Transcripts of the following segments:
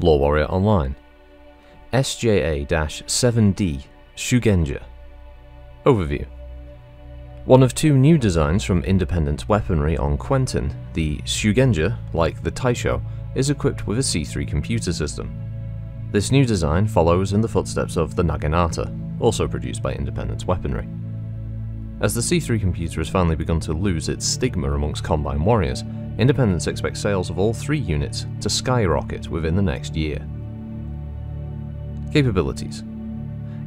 Lore Warrior Online SJA-7D Shugenja Overview One of two new designs from Independent Weaponry on Quentin, the Shugenja, like the Taisho, is equipped with a C3 computer system. This new design follows in the footsteps of the Naginata, also produced by Independent Weaponry. As the C3 computer has finally begun to lose its stigma amongst Combine warriors, Independence expects sales of all three units to skyrocket within the next year. Capabilities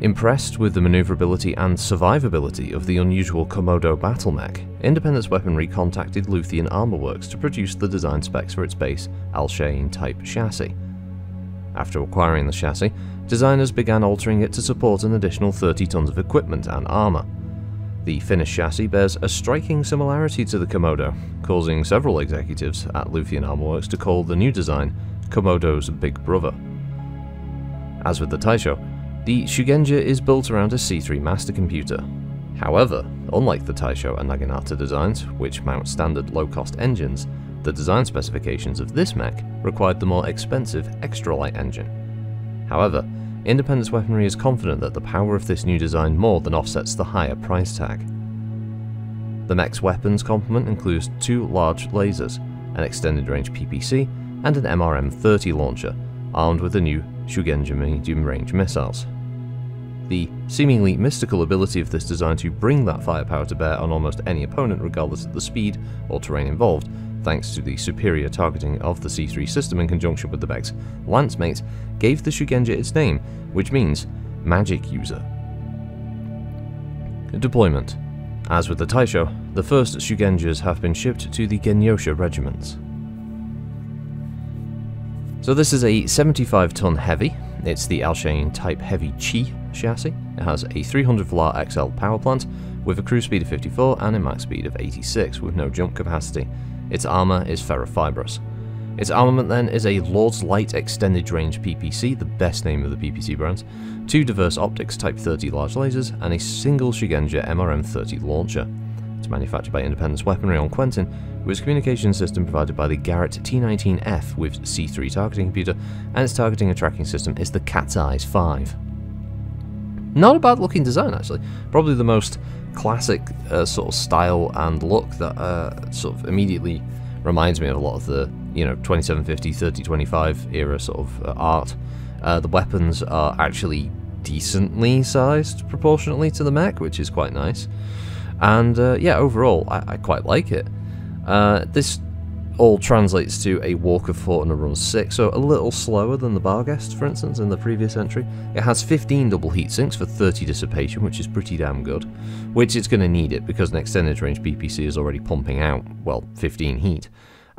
Impressed with the maneuverability and survivability of the unusual Komodo battle mech, Independence Weaponry contacted Luthien Armor Works to produce the design specs for its base Alshain type chassis. After acquiring the chassis, designers began altering it to support an additional 30 tons of equipment and armor. The finished chassis bears a striking similarity to the Komodo, causing several executives at Luthien Armor Works to call the new design Komodo's Big Brother. As with the Taisho, the Shugenja is built around a C3 master computer. However, unlike the Taisho and Naginata designs, which mount standard low-cost engines, the design specifications of this mech required the more expensive extra light engine. However, Independence Weaponry is confident that the power of this new design more than offsets the higher price tag. The mech's weapons complement includes two large lasers, an extended range PPC, and an MRM-30 launcher, armed with the new Shugenja medium range missiles. The seemingly mystical ability of this design to bring that firepower to bear on almost any opponent regardless of the speed or terrain involved, thanks to the superior targeting of the C3 system in conjunction with the mech's lance mates, gave the Shugenja its name, which means magic user. Deployment As with the Taisho, the first Shugenjas have been shipped to the Genyosha regiments. So this is a 75 ton heavy, it's the Alshain Type Heavy Chi chassis. It has a 300 VLAR XL power plant with a cruise speed of 54 and a max speed of 86 with no jump capacity. Its armour is ferrofibrous. Its armament then is a Lord's Light Extended Range PPC, the best name of the PPC brands, two diverse optics Type 30 large lasers, and a single Shugenja MRM-30 launcher. It's manufactured by Independence Weaponry on Quentin, with its communication system provided by the Garrett T19F with C3 targeting computer, and its targeting and tracking system is the Cat's Eyes 5. Not a bad looking design actually, probably the most classic uh, sort of style and look that uh, sort of immediately reminds me of a lot of the you know 2750 3025 era sort of uh, art. Uh, the weapons are actually decently sized proportionately to the mech, which is quite nice. And uh, yeah, overall, I, I, quite like it. Uh, this all translates to a Walk of Fortuna run 6, so a little slower than the Barghest, for instance, in the previous entry. It has 15 double heat sinks for 30 dissipation, which is pretty damn good, which it's going to need it because an extended range PPC is already pumping out, well, 15 heat.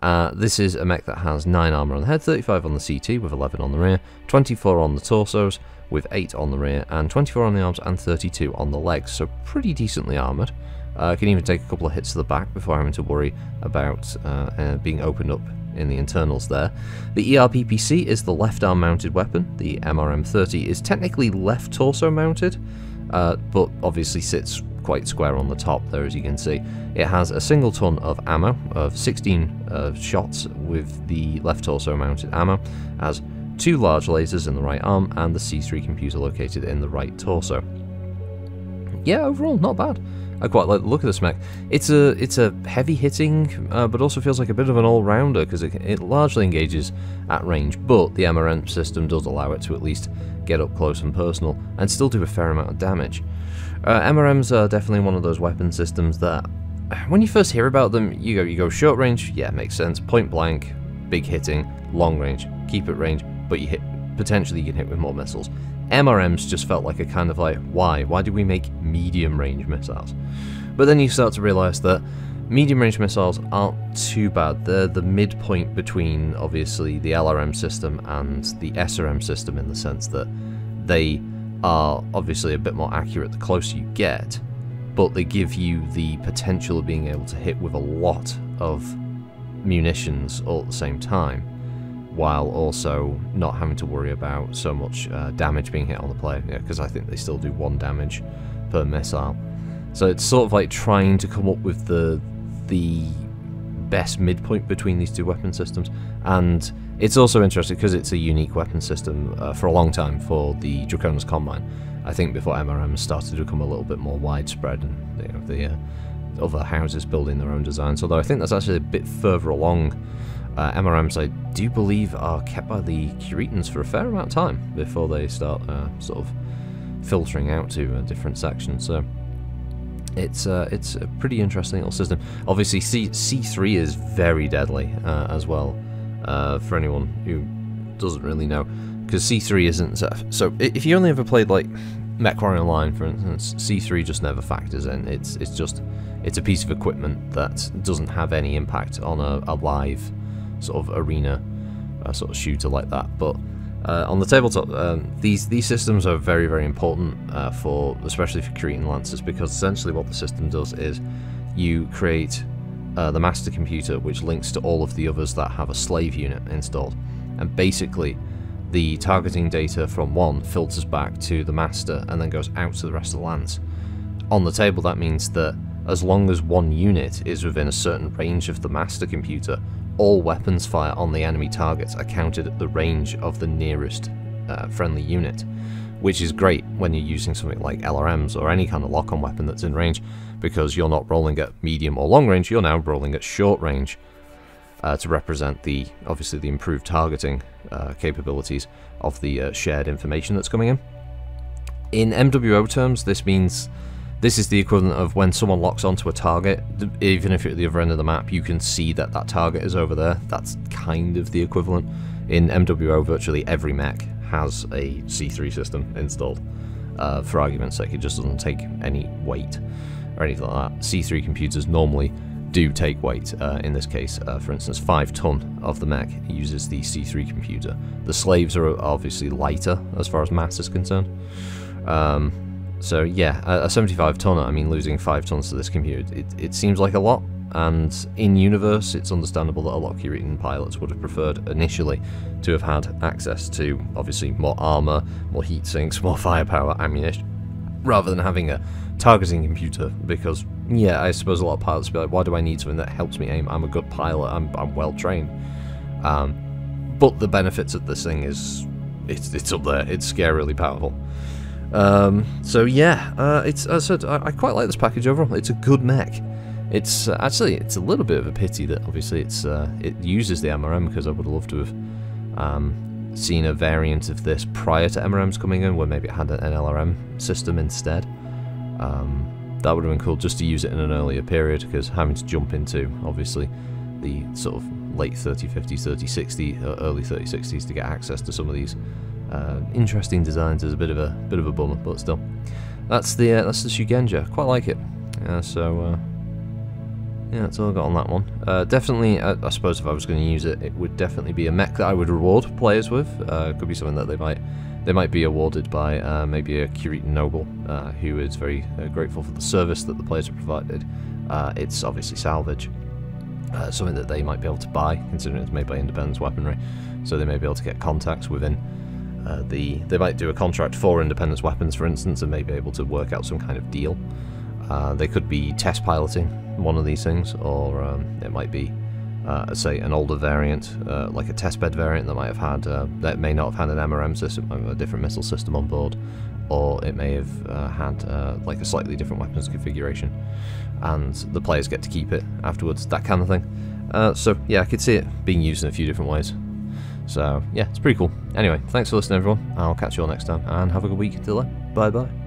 Uh, this is a mech that has 9 armor on the head, 35 on the CT with 11 on the rear, 24 on the torsos with 8 on the rear, and 24 on the arms and 32 on the legs, so pretty decently armored. Uh, can even take a couple of hits to the back before having to worry about uh, uh, being opened up in the internals there. The ERPPC is the left arm mounted weapon. The MRM-30 is technically left torso mounted, uh, but obviously sits quite square on the top there as you can see. It has a single ton of ammo, of 16 uh, shots with the left torso mounted ammo, has two large lasers in the right arm and the C3 computer located in the right torso. Yeah, overall, not bad. I quite like the look of this mech. It's a it's a heavy hitting, uh, but also feels like a bit of an all-rounder because it, it largely engages at range, but the MRM system does allow it to at least get up close and personal and still do a fair amount of damage. Uh, MRMs are definitely one of those weapon systems that, when you first hear about them, you go you go short range, yeah, makes sense. Point blank, big hitting, long range, keep it range, but you hit potentially you can hit with more missiles. MRMs just felt like a kind of like, why? Why do we make medium range missiles? But then you start to realise that medium range missiles aren't too bad. They're the midpoint between, obviously, the LRM system and the SRM system in the sense that they are obviously a bit more accurate the closer you get, but they give you the potential of being able to hit with a lot of munitions all at the same time while also not having to worry about so much uh, damage being hit on the player, because yeah, I think they still do one damage per missile. So it's sort of like trying to come up with the the best midpoint between these two weapon systems, and It's also interesting because it's a unique weapon system uh, for a long time for the Draconis Combine. I think before MRM started to become a little bit more widespread and you know, the uh, other houses building their own designs, although I think that's actually a bit further along. Uh, MRMs, I do believe, are kept by the Kuritans for a fair amount of time before they start uh, sort of filtering out to uh, different sections. So it's uh, it's a pretty interesting little system. Obviously, C C3 is very deadly uh, as well uh, for anyone who doesn't really know, because C3 isn't so. If you only ever played like MechWarrior Online, for instance, C3 just never factors in. It's it's just it's a piece of equipment that doesn't have any impact on a, a live sort of arena uh, sort of shooter like that, but uh, on the tabletop, um, these these systems are very very important uh, for especially for creating lancers because essentially what the system does is you create uh, the master computer which links to all of the others that have a slave unit installed, and basically the targeting data from one filters back to the master and then goes out to the rest of the lance. On the table, that means that as long as one unit is within a certain range of the master computer, all weapons fire on the enemy targets are counted at the range of the nearest uh, friendly unit, which is great when you're using something like LRMs or any kind of lock-on weapon that's in range, because you're not rolling at medium or long range, you're now rolling at short range uh, to represent the, obviously the improved targeting uh, capabilities of the uh, shared information that's coming in. In MWO terms, this means this is the equivalent of when someone locks onto a target, even if you're at the other end of the map, you can see that that target is over there. That's kind of the equivalent. In MWO, virtually every mech has a C3 system installed. Uh, for argument's sake, it just doesn't take any weight or anything like that. C3 computers normally do take weight. Uh, in this case, uh, for instance, 5 ton of the mech uses the C3 computer. The slaves are obviously lighter as far as mass is concerned. Um, so yeah, a, 75 tonner, I mean losing 5 tons to this computer, it, it seems like a lot, and in universe it's understandable that a lot of Kuritan pilots would have preferred initially to have had access to obviously more armor, more heat sinks, more firepower, ammunition, rather than having a targeting computer, because yeah, I suppose a lot of pilots be like, why do I need something that helps me aim? I'm a good pilot, I'm, I'm well trained. Um, but the benefits of this thing is, it's, it's up there, it's scarily powerful. Um, so yeah, uh, it's I said, I, I, quite like this package overall. It's a good mech. It's uh, actually it's a little bit of a pity that obviously it's uh, it uses the MRM because I would loved to have um, seen a variant of this prior to MRMs coming in, where maybe it had an LRM system instead. Um, that would have been cool just to use it in an earlier period because having to jump into obviously the sort of late 3050s, 3060, early 3060s to get access to some of these uh, interesting designs is a bit of a bit of a bummer, but still. That's the uh, that's the Shugenja. Quite like it. Yeah, so uh, yeah, that's all I got on that one. Uh, definitely, I, I, suppose if I was going to use it, it would definitely be a mech that I would reward players with. Uh, could be something that they might they might be awarded by uh, maybe a Kuritan noble who is very grateful for the service that the players have provided. it's obviously salvage. something that they might be able to buy, considering it's made by Independence Weaponry, so they may be able to get contacts within uh, the they might do a contract for Independence Weapons, for instance, and may be able to work out some kind of deal. Uh, they could be test piloting one of these things, or um, it might be, uh, say, an older variant, uh, like a testbed variant that might have had uh, that may not have had an MRM system, a different missile system on board, or it may have uh, had like a slightly different weapons configuration, and the players get to keep it afterwards, that kind of thing. so yeah, I could see it being used in a few different ways. So, yeah, it's pretty cool. Anyway, thanks for listening, everyone. I'll catch you all next time, and have a good week until then. Bye bye.